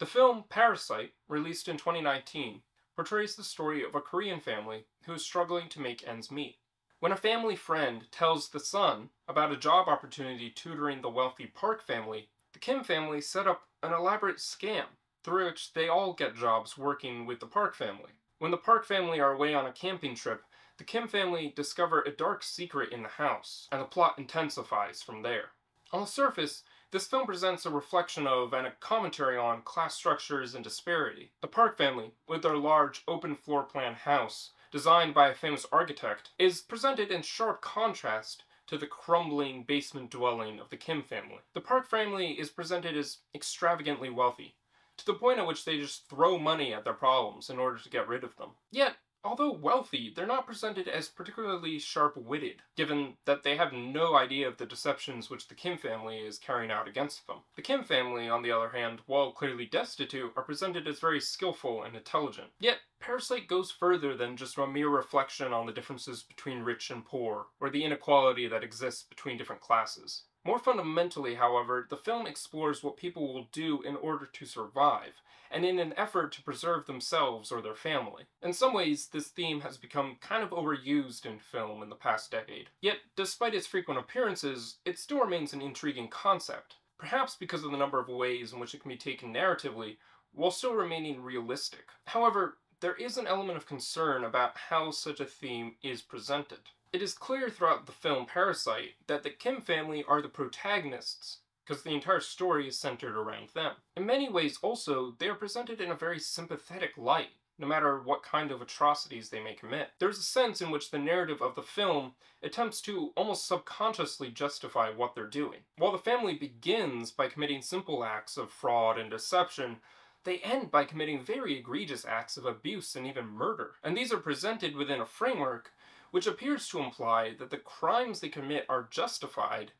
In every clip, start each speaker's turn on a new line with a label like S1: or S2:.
S1: The film Parasite, released in 2019, portrays the story of a Korean family who is struggling to make ends meet. When a family friend tells the son about a job opportunity tutoring the wealthy Park family, the Kim family set up an elaborate scam through which they all get jobs working with the Park family. When the Park family are away on a camping trip, the Kim family discover a dark secret in the house, and the plot intensifies from there. On the surface, this film presents a reflection of and a commentary on class structures and disparity. The Park family, with their large open floor plan house, designed by a famous architect, is presented in sharp contrast to the crumbling basement dwelling of the Kim family. The Park family is presented as extravagantly wealthy, to the point at which they just throw money at their problems in order to get rid of them. Yet, although wealthy, they're not presented as particularly sharp-witted, given that they have no idea of the deceptions which the Kim family is carrying out against them. The Kim family, on the other hand, while clearly destitute, are presented as very skillful and intelligent. Yet, Parasite goes further than just a mere reflection on the differences between rich and poor, or the inequality that exists between different classes. More fundamentally, however, the film explores what people will do in order to survive, and in an effort to preserve themselves or their family. In some ways, this theme has become kind of overused in film in the past decade. Yet, despite its frequent appearances, it still remains an intriguing concept, perhaps because of the number of ways in which it can be taken narratively, while still remaining realistic. However, there is an element of concern about how such a theme is presented. It is clear throughout the film Parasite that the Kim family are the protagonists, because the entire story is centered around them. In many ways also, they are presented in a very sympathetic light, no matter what kind of atrocities they may commit. There's a sense in which the narrative of the film attempts to almost subconsciously justify what they're doing. While the family begins by committing simple acts of fraud and deception, they end by committing very egregious acts of abuse and even murder. And these are presented within a framework which appears to imply that the crimes they commit are justified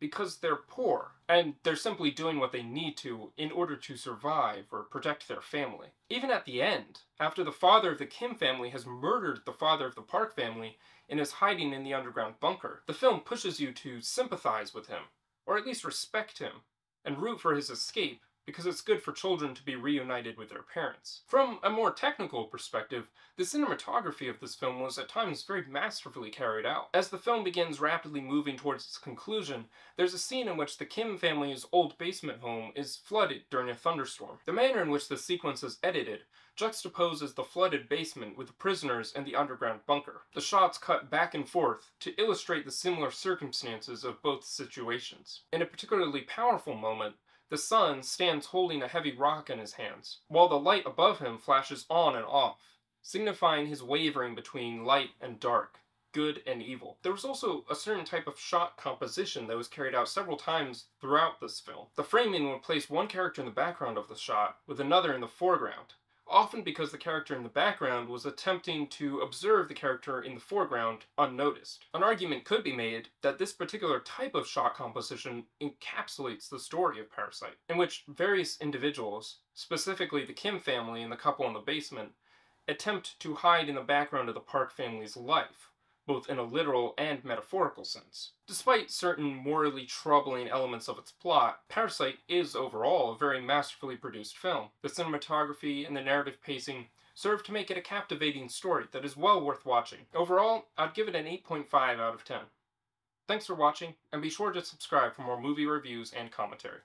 S1: because they're poor, and they're simply doing what they need to in order to survive or protect their family. Even at the end, after the father of the Kim family has murdered the father of the Park family and is hiding in the underground bunker, the film pushes you to sympathize with him, or at least respect him, and root for his escape because it's good for children to be reunited with their parents. From a more technical perspective, the cinematography of this film was at times very masterfully carried out. As the film begins rapidly moving towards its conclusion, there's a scene in which the Kim family's old basement home is flooded during a thunderstorm. The manner in which the sequence is edited juxtaposes the flooded basement with the prisoners and the underground bunker. The shots cut back and forth to illustrate the similar circumstances of both situations. In a particularly powerful moment, the son stands holding a heavy rock in his hands, while the light above him flashes on and off, signifying his wavering between light and dark, good and evil. There was also a certain type of shot composition that was carried out several times throughout this film. The framing would place one character in the background of the shot, with another in the foreground, often because the character in the background was attempting to observe the character in the foreground unnoticed. An argument could be made that this particular type of shot composition encapsulates the story of Parasite, in which various individuals, specifically the Kim family and the couple in the basement, attempt to hide in the background of the Park family's life, both in a literal and metaphorical sense. Despite certain morally troubling elements of its plot, Parasite is overall a very masterfully produced film. The cinematography and the narrative pacing serve to make it a captivating story that is well worth watching. Overall, I'd give it an 8.5 out of 10. Thanks for watching, and be sure to subscribe for more movie reviews and commentary.